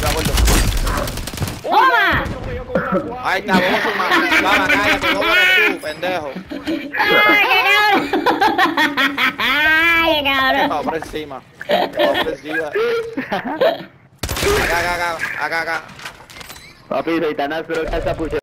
Yo acuerdo. ¡Toma! Ahí está, vos. Vamos, cállate, vos eres tú, pendejo. ¡Ay, qué cabrón! ¡Ay, qué cabrón! Por encima. Acá, acá, acá, acá, acá. Papi, soy tan áspero que hasta puse